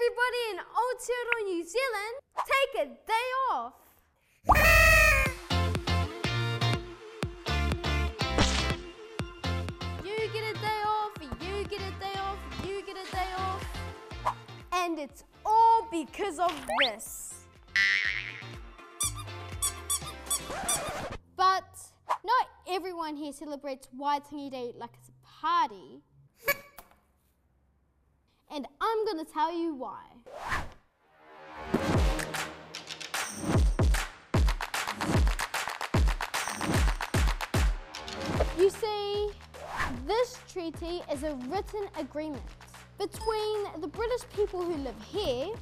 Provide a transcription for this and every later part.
everybody in Aotearoa, New Zealand take a day off. You get a day off, you get a day off, you get a day off. And it's all because of this. But not everyone here celebrates Waitangi Day like it's a party. And I'm gonna tell you why. You see, this treaty is a written agreement between the British people who live here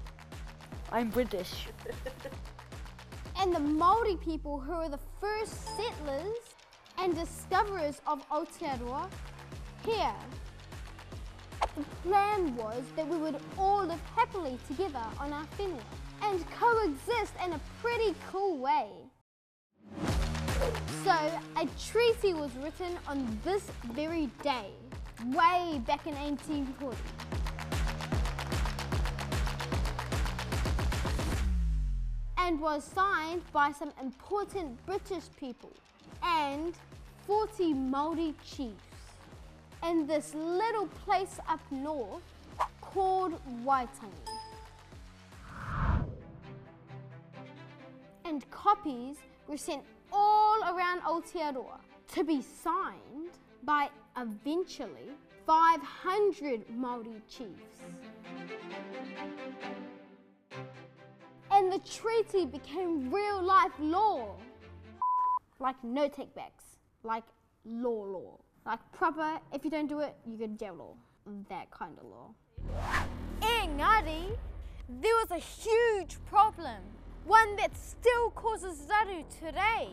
I'm British. and the Maori people who are the first settlers and discoverers of Aotearoa here. The plan was that we would all live happily together on our whenua and coexist in a pretty cool way. So, a treaty was written on this very day, way back in 1840. and was signed by some important British people and 40 Maori chiefs in this little place up north called Waitangi. And copies were sent all around Aotearoa to be signed by eventually 500 Maori chiefs. And the treaty became real life law. Like no takebacks, like law law. Like proper, if you don't do it, you go to jail law. That kind of law. In Engari, there was a huge problem, one that still causes zaru today.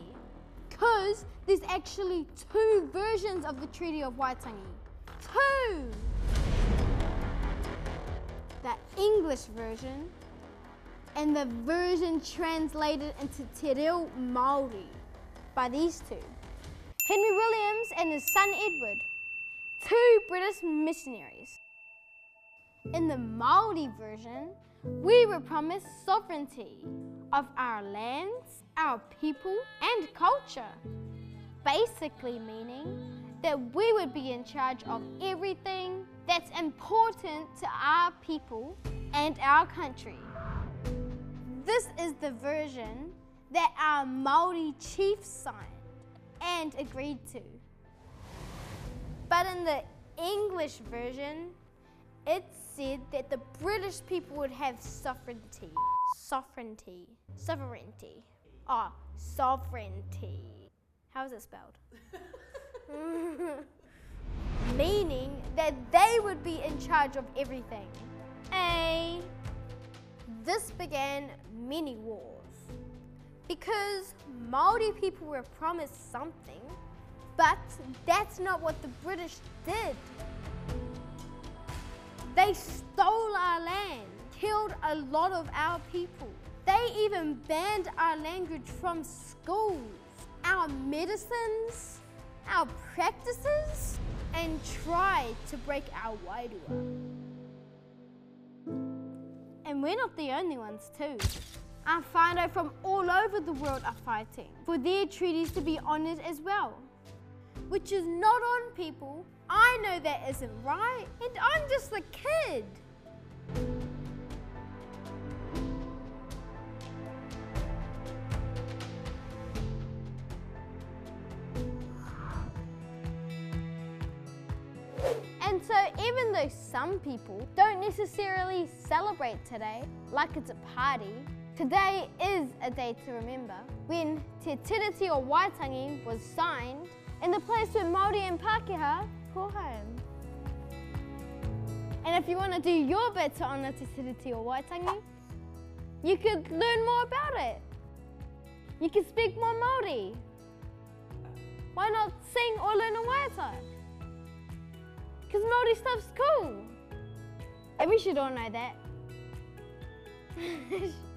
Because there's actually two versions of the Treaty of Waitangi. Two! The English version and the version translated into Te Reo Māori by these two. Henry Williams and his son Edward, two British missionaries. In the Māori version, we were promised sovereignty of our lands, our people, and culture. Basically, meaning that we would be in charge of everything that's important to our people and our country. This is the version that our Maori chiefs signed and agreed to. But in the English version, it said that the British people would have sovereignty. Sovereignty. Sovereignty. Ah, sovereignty. How is it spelled? Meaning that they would be in charge of everything. A. This began many wars because Maori people were promised something, but that's not what the British did. They stole our land, killed a lot of our people. They even banned our language from schools, our medicines, our practices, and tried to break our wairua. And we're not the only ones too. Our whānau from all over the world are fighting for their treaties to be honoured as well. Which is not on people. I know that isn't right, and I'm just a kid. And so, even though some people don't necessarily celebrate today like it's a party, today is a day to remember when Te Tiriti o Waitangi was signed in the place where Māori and Pākehā call home. And if you want to do your bit to honour Te Tiriti o Waitangi, you could learn more about it. You could speak more Māori. Why not sing or learn a waiata? Because Māori stuff's cool. And we should all know that.